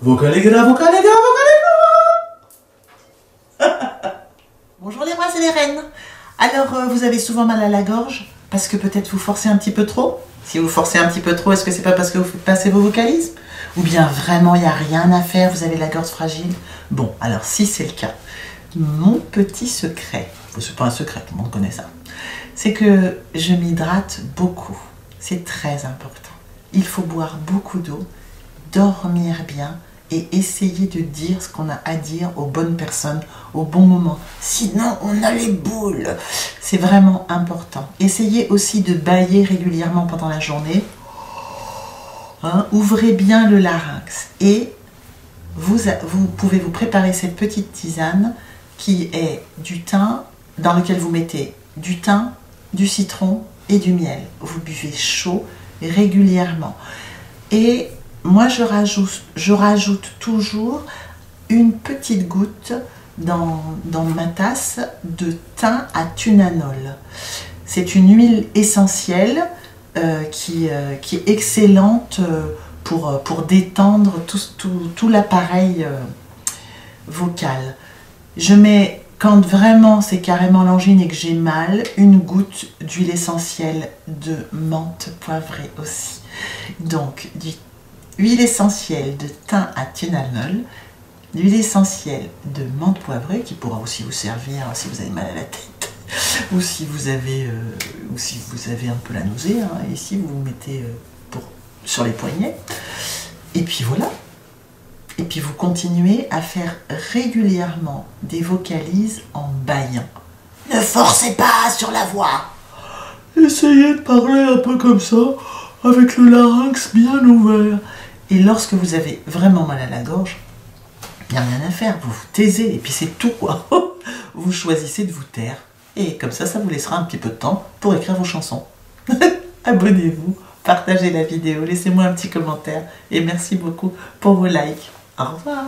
Vocal les gras, vocal les gras, Bonjour les rois et les reines. Alors, euh, vous avez souvent mal à la gorge parce que peut-être vous forcez un petit peu trop? Si vous forcez un petit peu trop, est-ce que c'est pas parce que vous passer vos vocalismes? Ou bien vraiment il n'y a rien à faire, vous avez la gorge fragile? Bon, alors si c'est le cas, mon petit secret, c'est pas un secret, tout le monde connaît ça, c'est que je m'hydrate beaucoup. C'est très important. Il faut boire beaucoup d'eau, dormir bien et essayer de dire ce qu'on a à dire aux bonnes personnes au bon moment. Sinon, on a les boules. C'est vraiment important. Essayez aussi de bailler régulièrement pendant la journée. Hein, ouvrez bien le larynx et vous, vous pouvez vous préparer cette petite tisane qui est du thym dans lequel vous mettez du thym, du citron et du miel. Vous buvez chaud régulièrement. Et moi, je rajoute, je rajoute toujours une petite goutte dans, ma tasse de thym à tunanol. C'est une huile essentielle euh, qui, euh, qui, est excellente euh, pour, pour détendre tout, tout, tout l'appareil vocal. Je mets, quand vraiment c'est carrément l'angine et que j'ai mal, une goutte d'huile essentielle de menthe poivrée aussi. Donc, du huile essentielle de thym à tunanol, l'huile essentielle de menthe poivrée qui pourra aussi vous servir si vous avez mal à la tête ou si vous avez, euh, ou si vous avez un peu la nausée. Hein, ici, vous vous mettez euh, pour, sur les poignets. Et puis voilà. Et puis vous continuez à faire régulièrement des vocalises en baillant. Ne forcez pas sur la voix. Essayez de parler un peu comme ça, avec le larynx bien ouvert. Et lorsque vous avez vraiment mal à la gorge, il n'y a rien à faire, vous vous taisez et puis c'est tout quoi. vous choisissez de vous taire et comme ça, ça vous laissera un petit peu de temps pour écrire vos chansons. Abonnez-vous, partagez la vidéo, laissez-moi un petit commentaire et merci beaucoup pour vos likes. Au revoir.